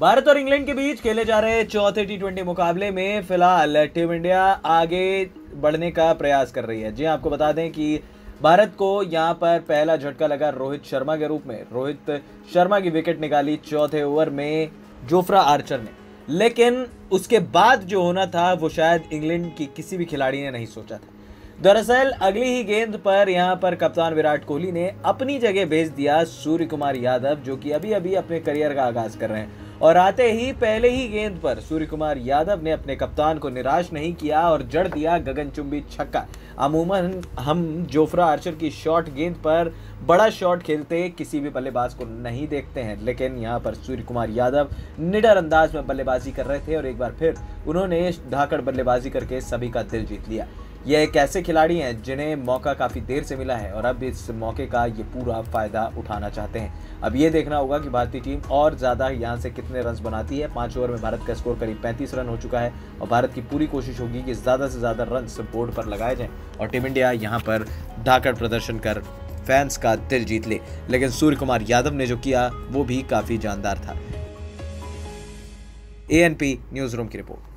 भारत और इंग्लैंड के बीच खेले जा रहे चौथे टी ट्वेंटी मुकाबले में फ़िलहाल टीम इंडिया आगे बढ़ने का प्रयास कर रही है। जी आपको बता दें कि भारत को यहाँ पर पहला झटका लगा रोहित शर्मा के रूप में। रोहित शर्मा की विकेट निकाली चौथे ओवर में जोफ्रा आर्चर ने। लेकिन उसके बाद जो होना था, वो शायद इंग्लैंड की किसी भी खिलाड़ी ने नहीं सोचा था। दरअसल, अगली ही गेंद पर यहाँ पर कप्तान विराट कोहली ने अपनी जगह भेज दिया सूर्य कुमार यादव, जो कि अभी अभी अपने करियर का आगाज़ कर रहे हैं। और आते ही, पहले ही गेंद पर सूर्य कुमार यादव ने अपने कप्तान को निराश नहीं किया और जड़ दिया गगनचुंबी छक्का। अमूमन, हम जोफ्रा आर्चर की शॉट गेंद पर बड़ा शॉट खेलते किसी भी बल्लेबाज को नहीं देखते हैं, लेकिन यहाँ पर सूर्य कुमार यादव निडर अंदाज में बल्लेबाजी कर रहे थे और एक बार फिर उन्होंने धाकड़ बल्लेबाजी करके सभी का दिल जीत लिया। ये एक ऐसे खिलाड़ी हैं जिन्हें मौका काफ़ी देर से मिला है और अब इस मौके का ये पूरा फ़ायदा उठाना चाहते हैं। अब ये देखना होगा कि भारतीय टीम और ज़्यादा यहाँ से कितने रन बनाती है। पाँच ओवर में भारत का स्कोर करीब पैंतीस रन हो चुका है और भारत की पूरी कोशिश होगी कि ज़्यादा से ज़्यादा रन बोर्ड पर लगाए जाएँ और टीम इंडिया यहाँ पर धाकड़ प्रदर्शन कर फैंस का दिल जीत ले। लेकिन सूर्य कुमार यादव ने जो किया, वो भी काफ़ी जानदार था। ए न्यूज़ रूम की रिपोर्ट।